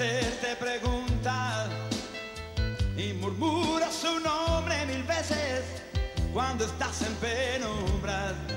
Te preguntas y murmura su nombre mil veces cuando estás en penumbras.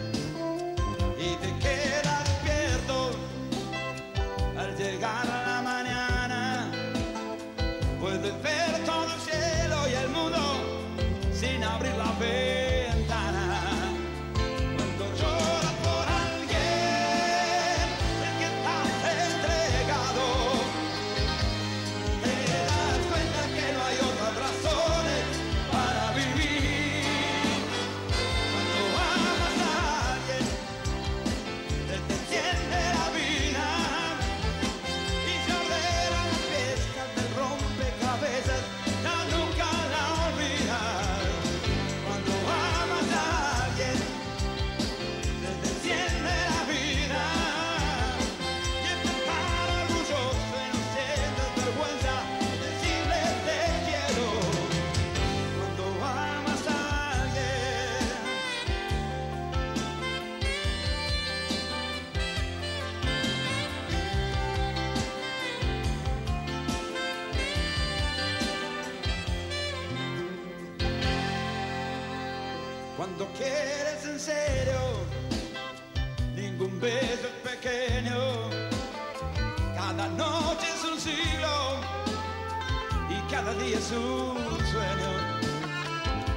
es sueño.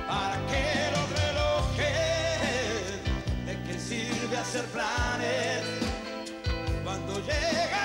Para que los relojes de que sirve hacer planes cuando llega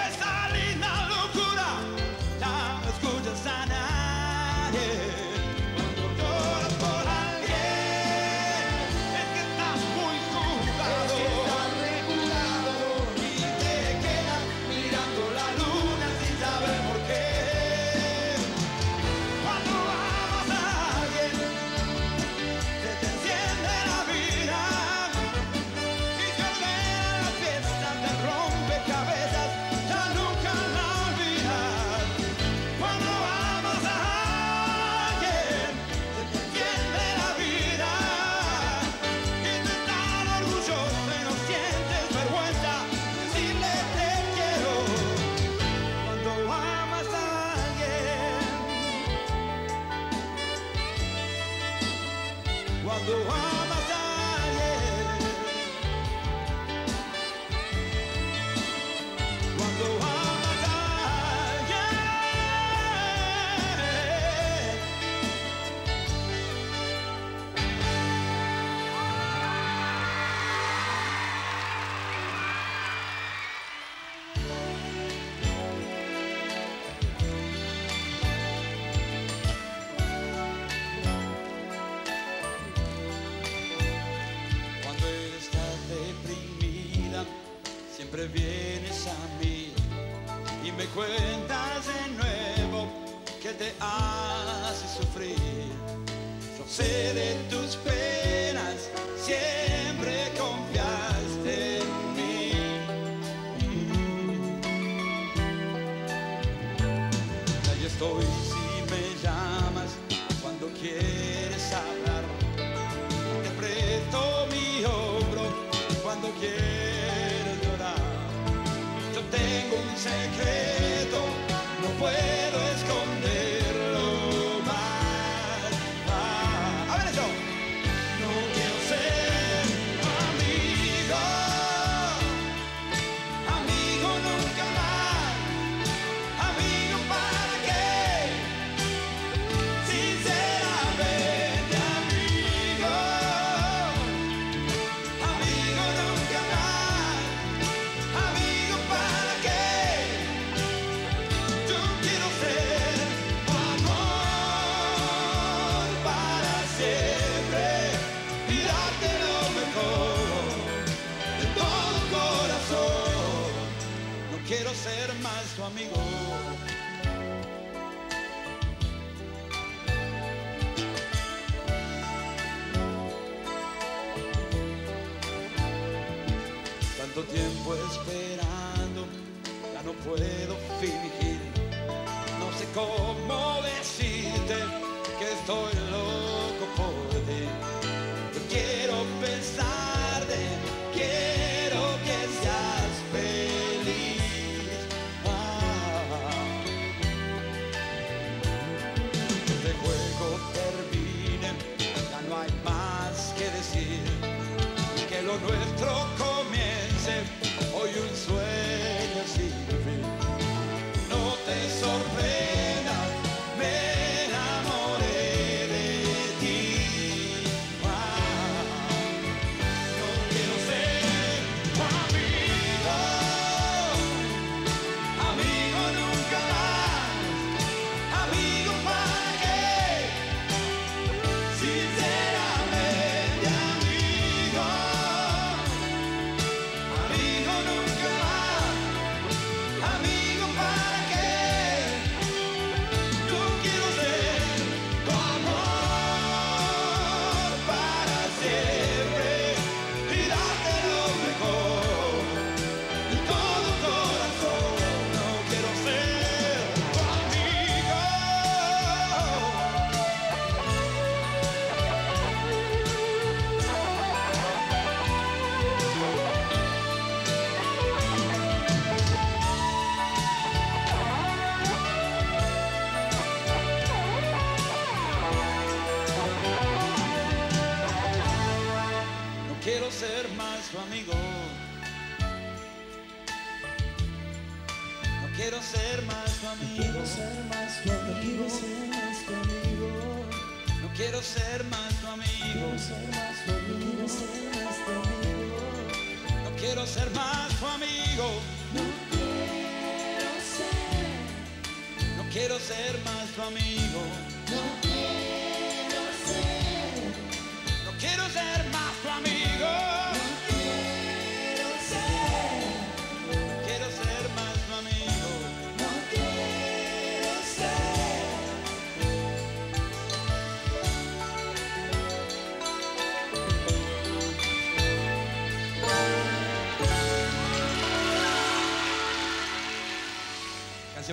me.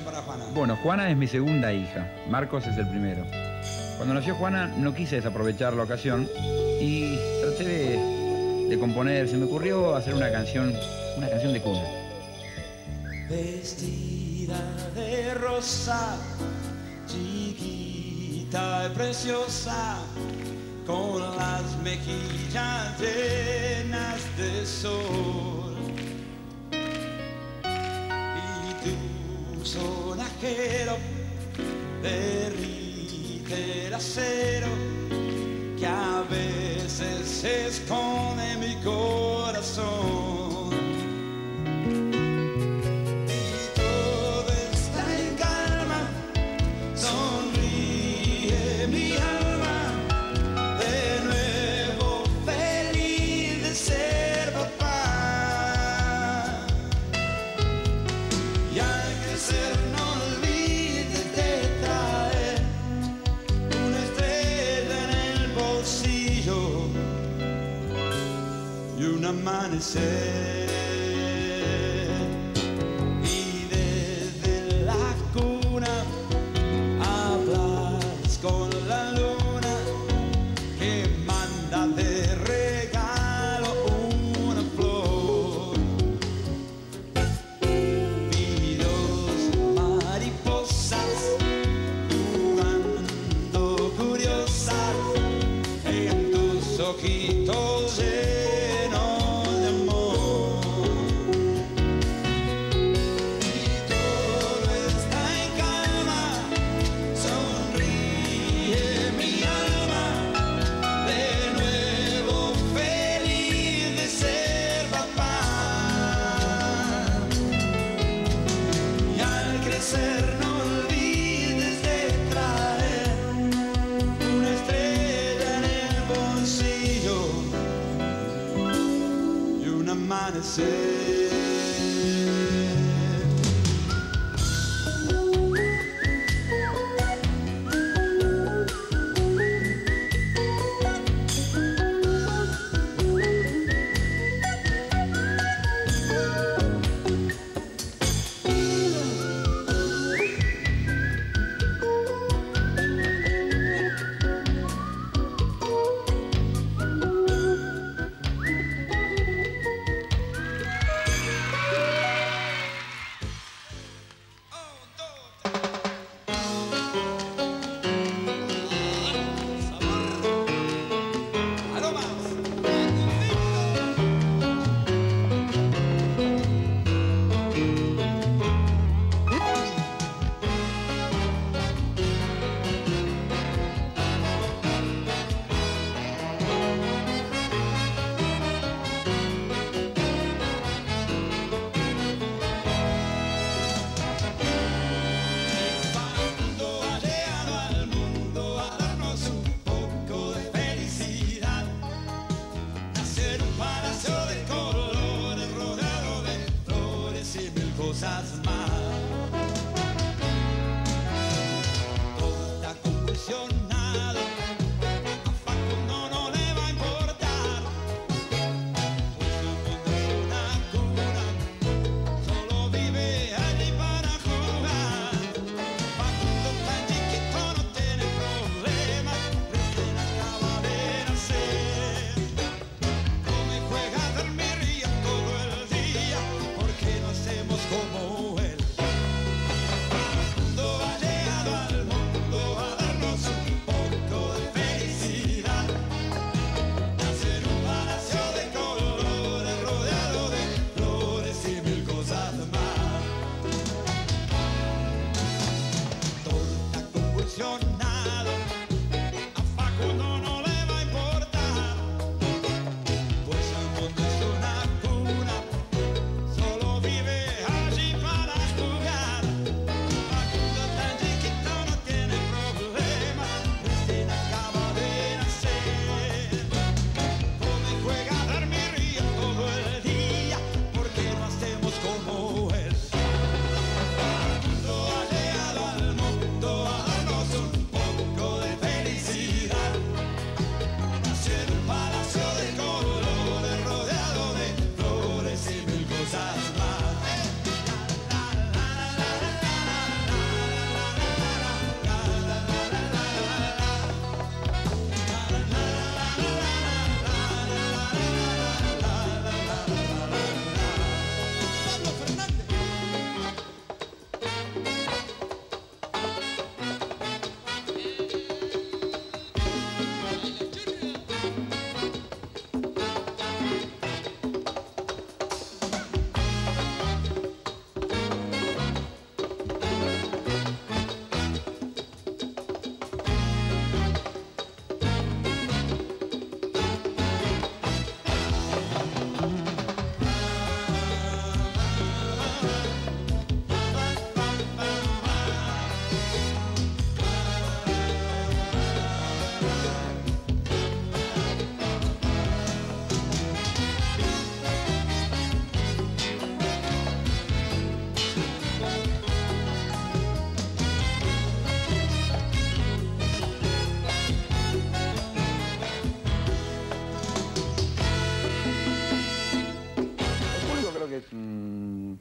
para Juana? Bueno, Juana es mi segunda hija, Marcos es el primero. Cuando nació Juana no quise desaprovechar la ocasión y traté de, de componer, se me ocurrió hacer una canción, una canción de cuna. Vestida de rosa, chiquita y preciosa, con las mejillas llenas de sol sonajero de Ritter acero que a veces se esconde mi corazón. say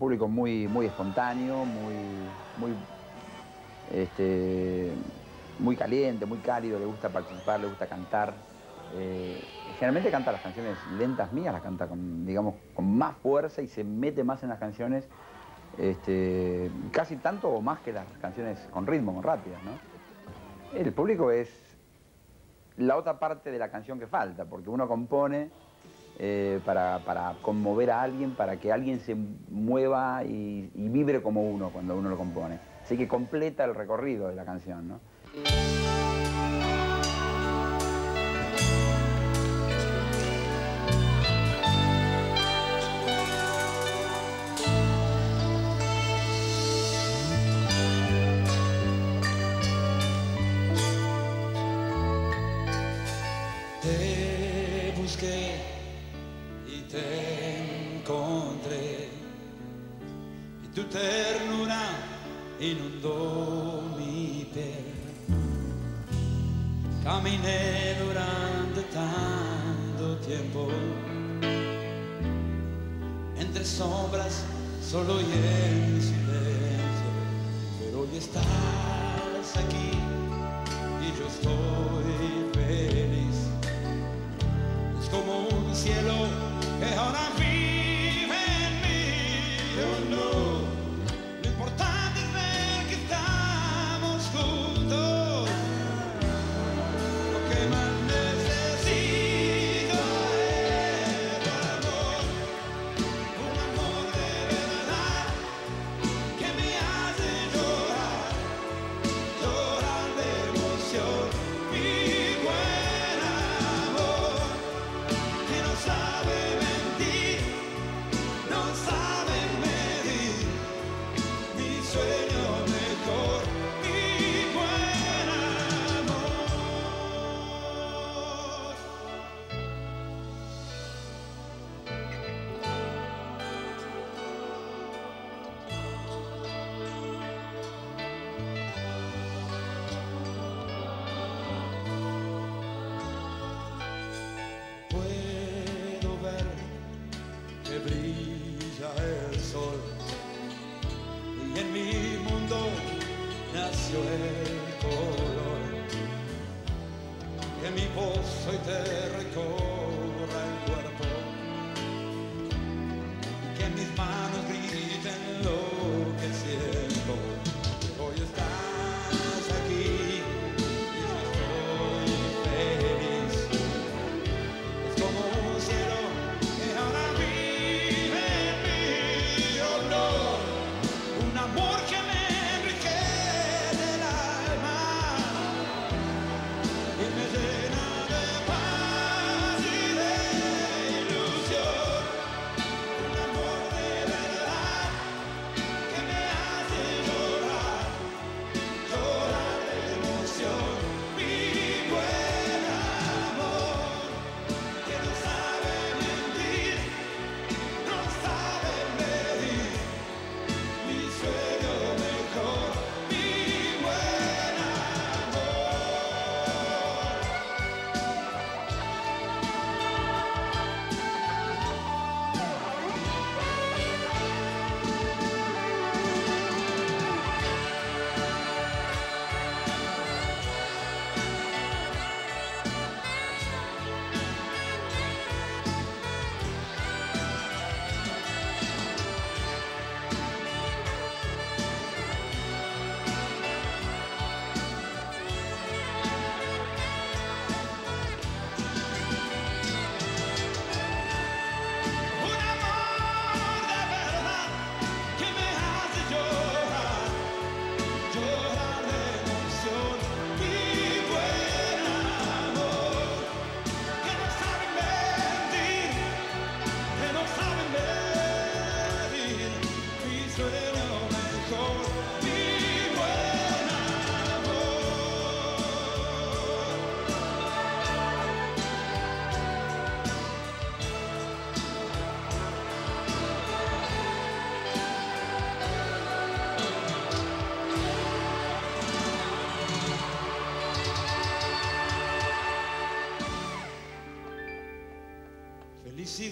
público muy, muy espontáneo, muy, muy, este, muy caliente, muy cálido, le gusta participar, le gusta cantar. Eh, generalmente canta las canciones lentas mías, las canta con, digamos, con más fuerza y se mete más en las canciones, este, casi tanto o más que las canciones con ritmo, con rápidas. El público es la otra parte de la canción que falta, porque uno compone eh, para, para conmover a alguien, para que alguien se mueva y, y vibre como uno cuando uno lo compone. Así que completa el recorrido de la canción, ¿no? Sombras, solo y en silencio, pero hoy estás mi voz hoy te recorra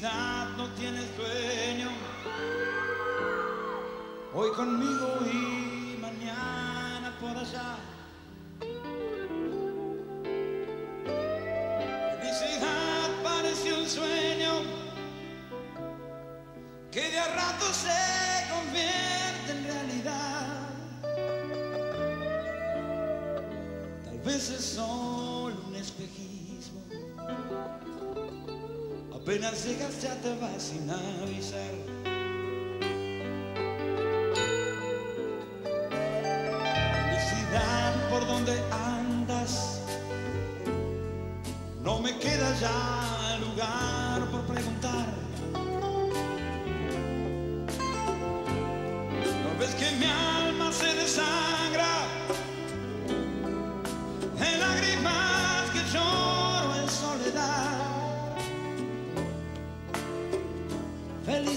Felicidad llegas, ya te vas sin avisar. Felicidad por donde andas, no me queda ya lugar por preguntar. No ves que mi alma se desangra en lágrimas.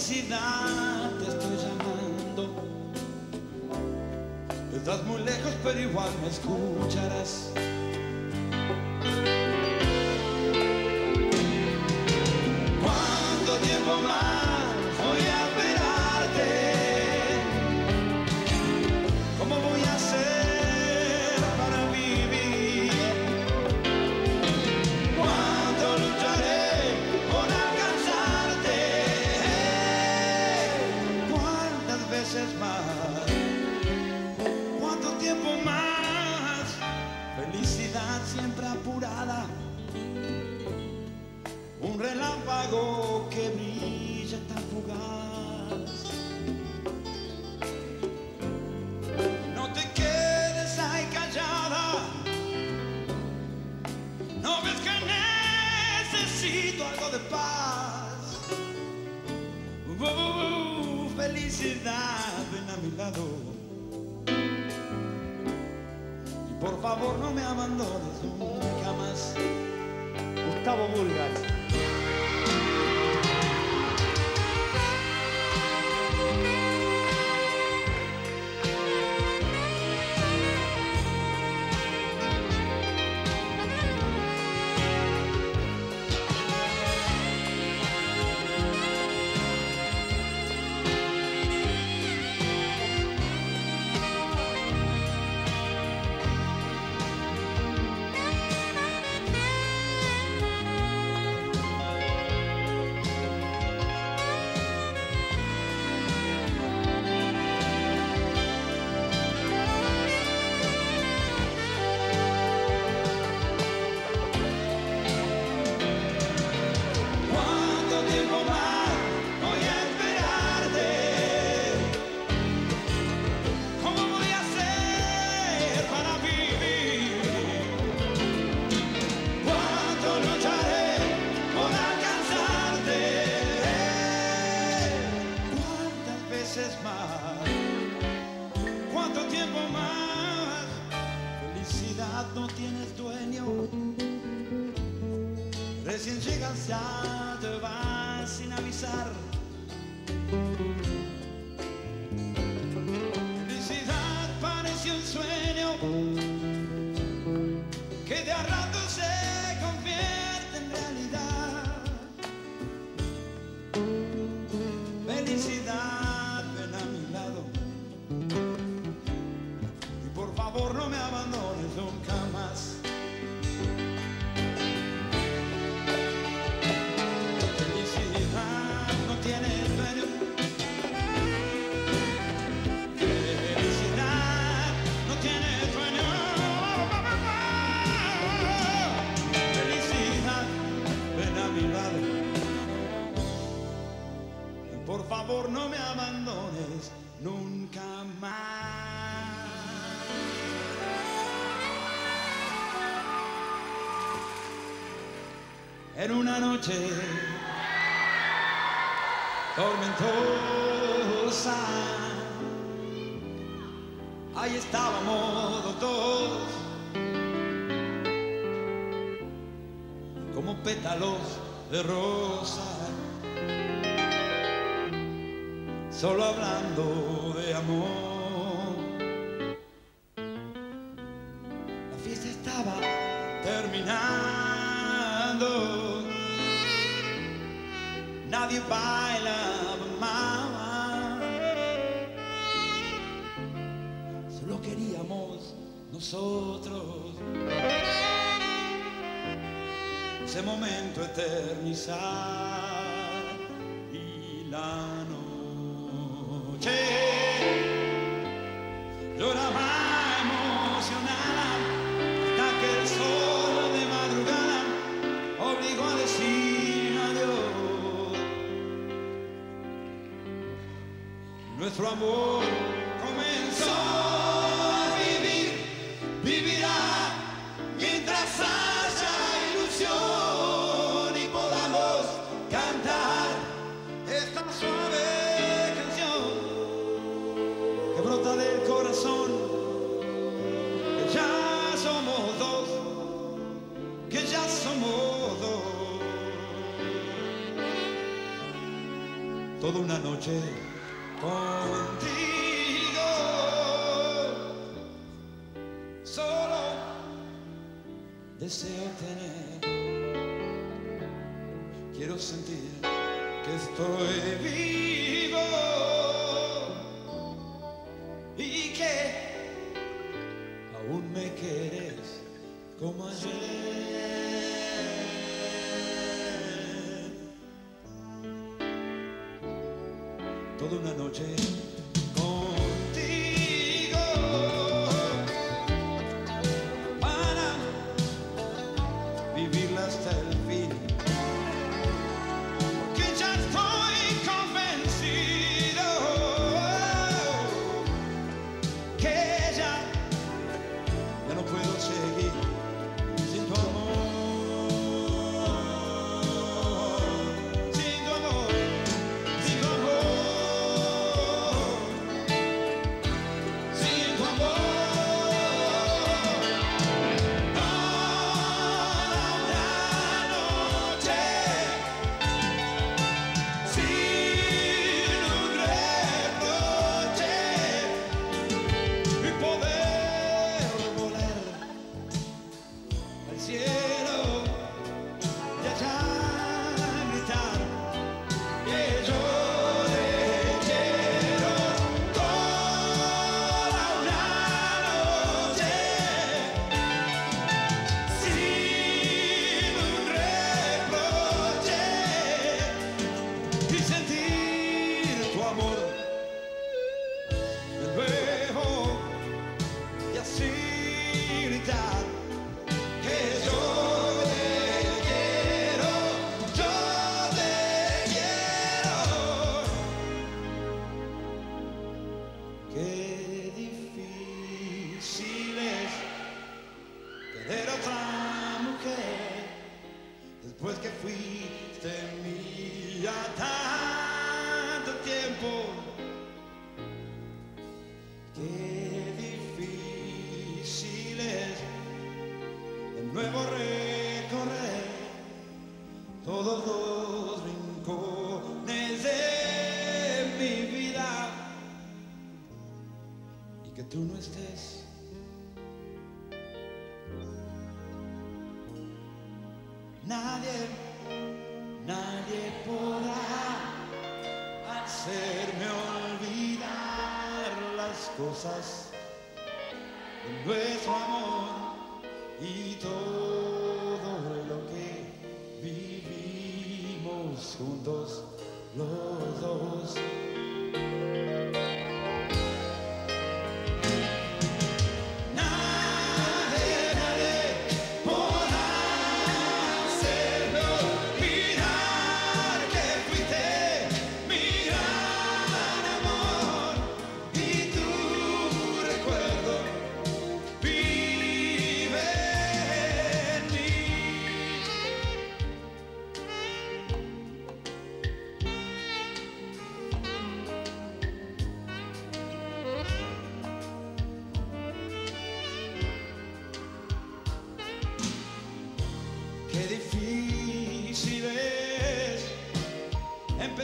necesidad te estoy llamando. Estás muy lejos, pero igual me escucharás. tablo vulgar. en una noche tormentosa. Ahí estábamos los dos, como pétalos de rosa, solo hablando de amor. nosotros. Ese momento eternizar y la noche lloraba emocionada hasta que el sol de madrugada obligó a decir adiós. Nuestro amor contigo. Solo deseo tener, quiero sentir que estoy vivo.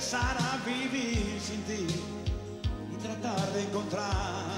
empezar a vivir sin ti y tratar de encontrar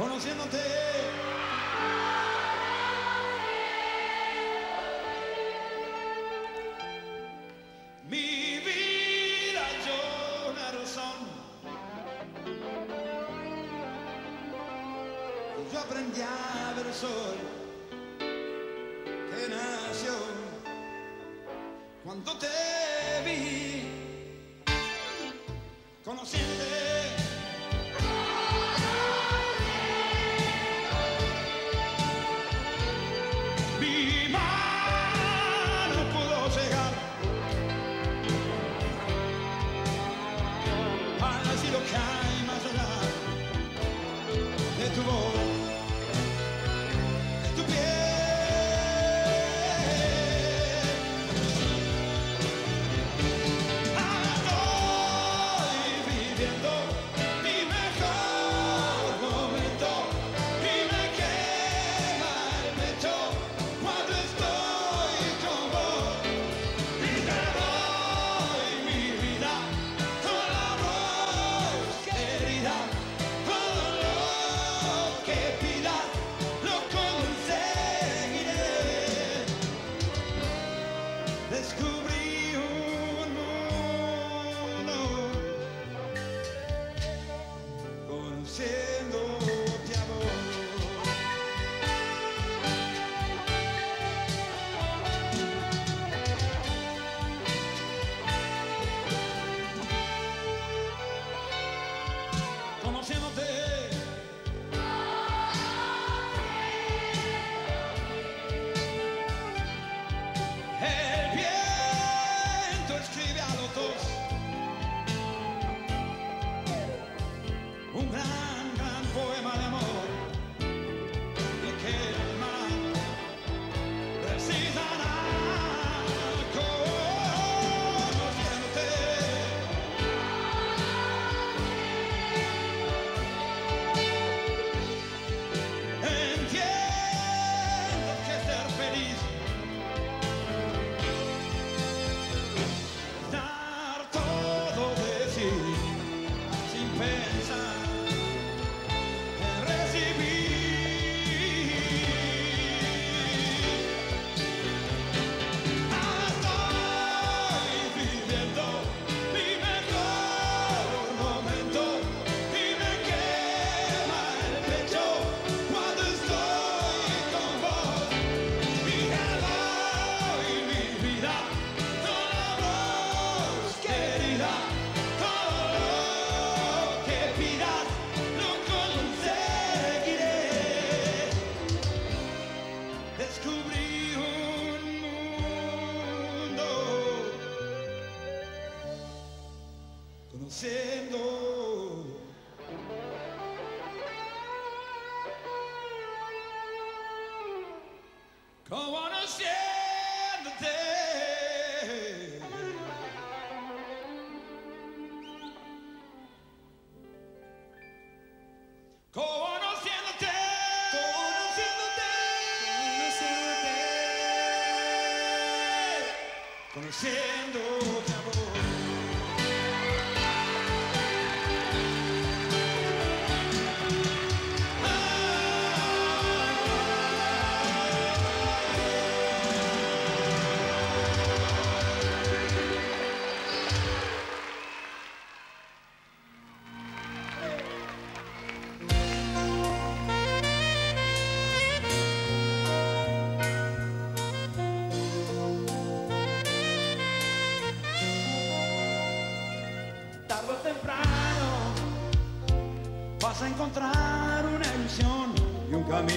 conociéndote. Mi vida, John Aronson. Yo aprendí a ver el sol que nació cuando te vi. Conociéndote.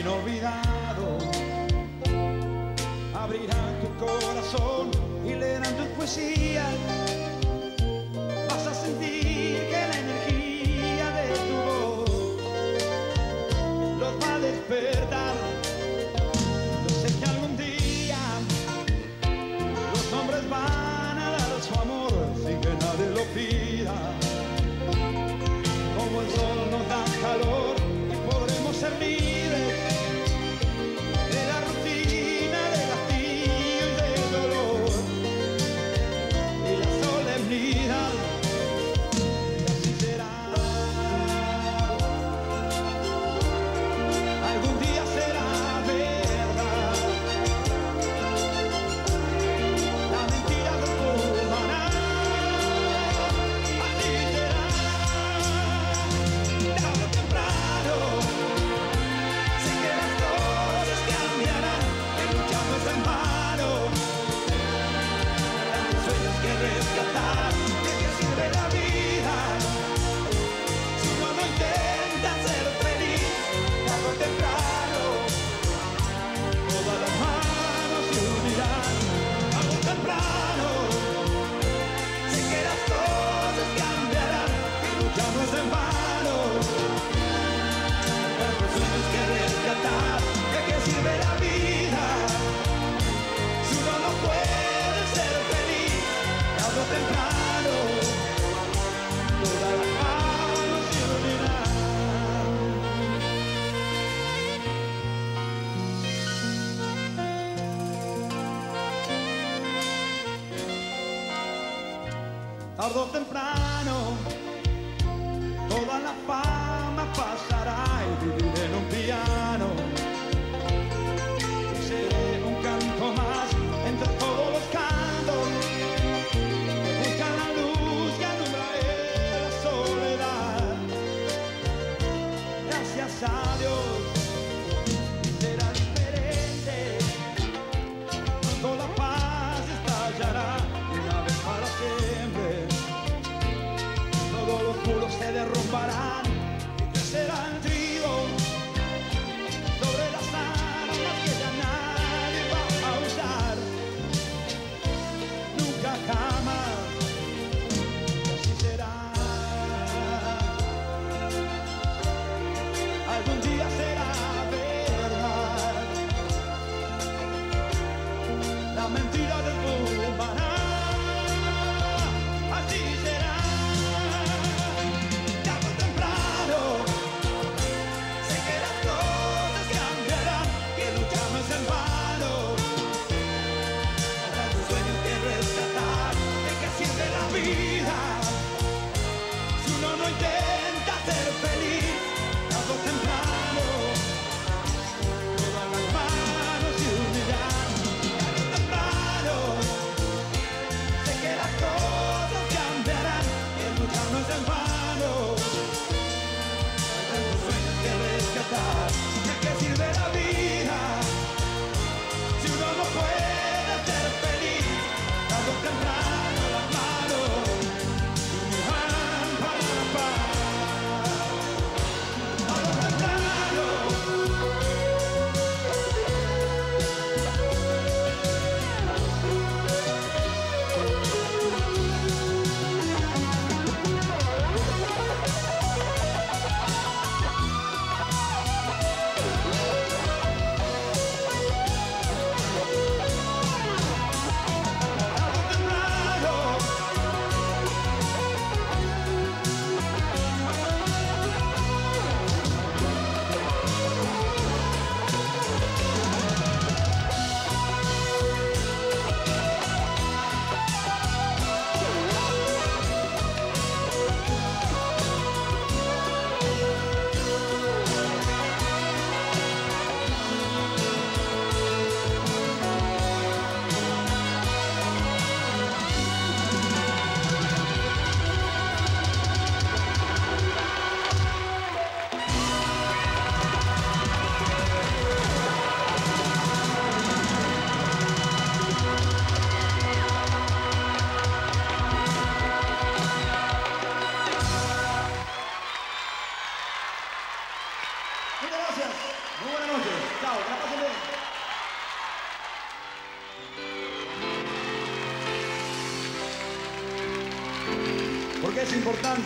no tarde o temprano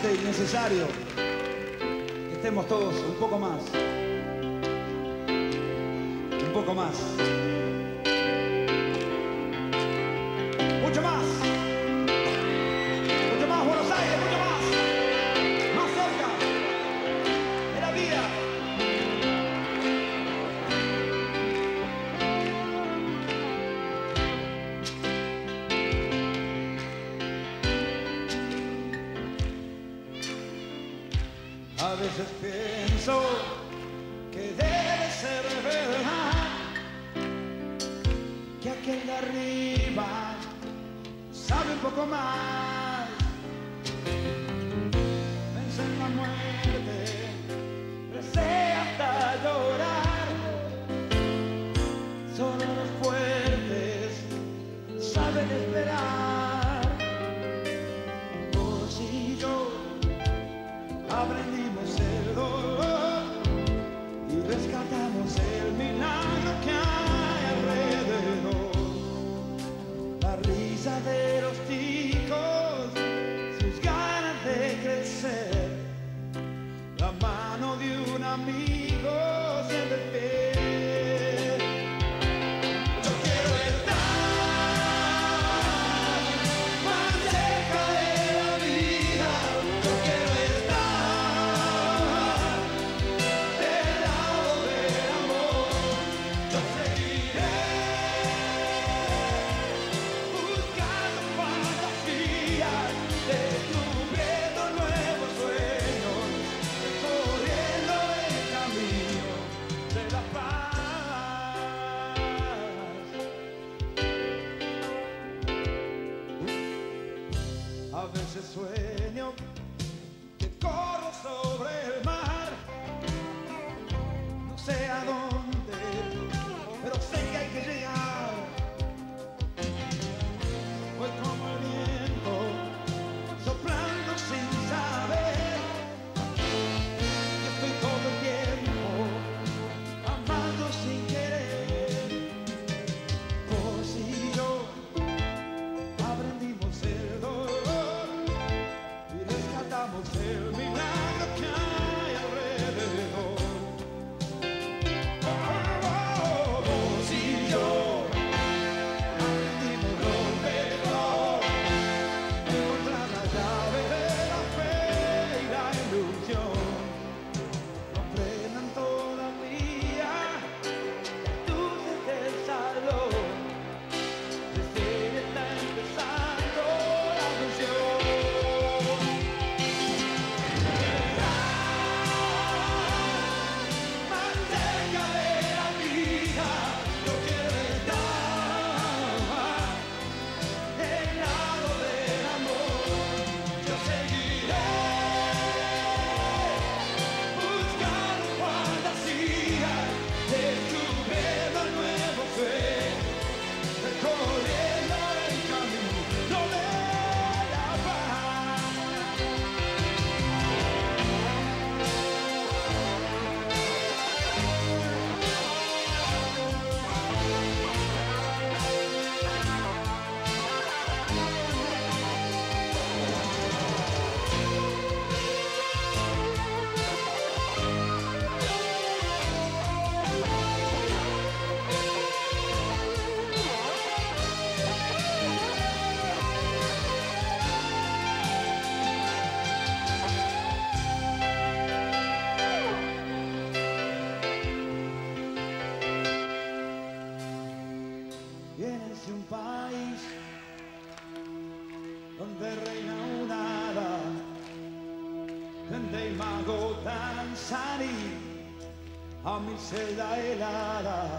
importante y necesario que estemos todos un poco más. Un poco más. Abre mi celda helada.